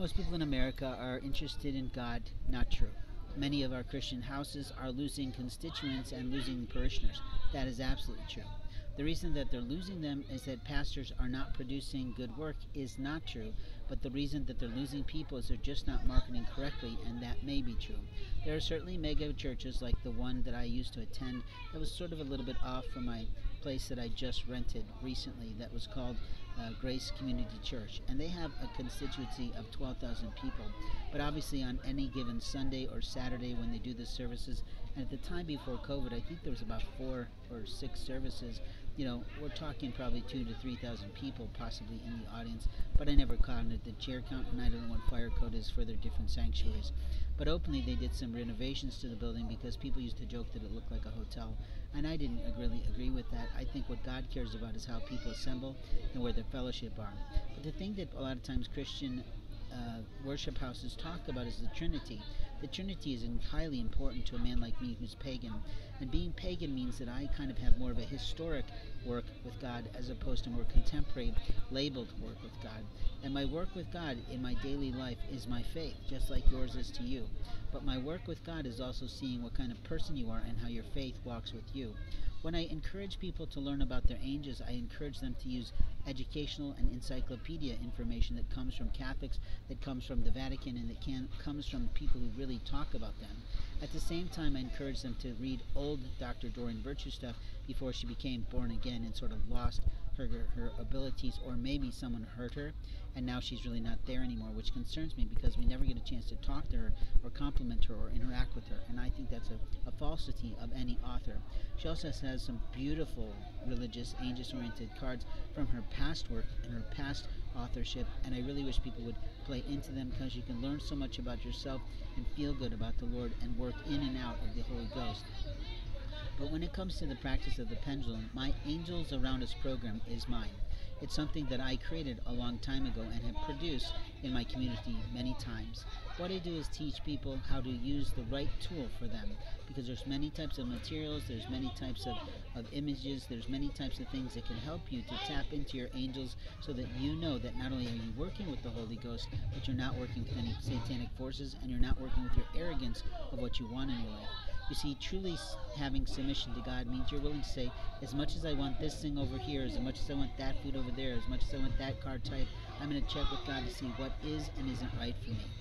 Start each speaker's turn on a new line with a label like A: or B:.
A: Most people in America are interested in God, not true. Many of our Christian houses are losing constituents and losing parishioners. That is absolutely true. The reason that they're losing them is that pastors are not producing good work is not true, but the reason that they're losing people is they're just not marketing correctly, and that may be true. There are certainly mega churches like the one that I used to attend that was sort of a little bit off from my place that I just rented recently that was called uh, Grace Community Church, and they have a constituency of 12,000 people. But obviously, on any given Sunday or Saturday when they do the services, and at the time before COVID, I think there was about four or six services. You know, we're talking probably two to three thousand people possibly in the audience, but I never counted the chair count, and I don't know what fire code is for their different sanctuaries. But openly, they did some renovations to the building because people used to joke that it looked like a hotel, and I didn't really agree with that. I think what God cares about is how people assemble and where their fellowship are. But the thing that a lot of times Christian uh, worship houses talk about is the Trinity. The Trinity is highly important to a man like me who's pagan. And being pagan means that I kind of have more of a historic work with God as opposed to more contemporary labeled work with God. And my work with God in my daily life is my faith, just like yours is to you. But my work with God is also seeing what kind of person you are and how your faith walks with you. When I encourage people to learn about their angels, I encourage them to use educational and encyclopedia information that comes from Catholics, that comes from the Vatican, and that can, comes from people who really talk about them. At the same time, I encourage them to read old Dr. Doreen Virtue stuff before she became born again and sort of lost her, her abilities, or maybe someone hurt her and now she's really not there anymore, which concerns me because we never get a chance to talk to her or compliment her or interact with her. And I think that's a, a falsity of any author. She also has some beautiful religious, angels oriented cards from her past work and her past authorship. And I really wish people would play into them because you can learn so much about yourself and feel good about the Lord and work in and out of the Holy Ghost. But when it comes to the practice of the pendulum, my Angels Around Us program is mine. It's something that I created a long time ago and have produced in my community many times. What I do is teach people how to use the right tool for them because there's many types of materials, there's many types of, of images, there's many types of things that can help you to tap into your angels so that you know that not only are you working with the Holy Ghost, but you're not working with any satanic forces and you're not working with your arrogance of what you want in your life. You see, truly having submission to God means you're willing to say, as much as I want this thing over here, as much as I want that food over there, as much as I want that car type, I'm going to check with God to see what is and isn't right for me.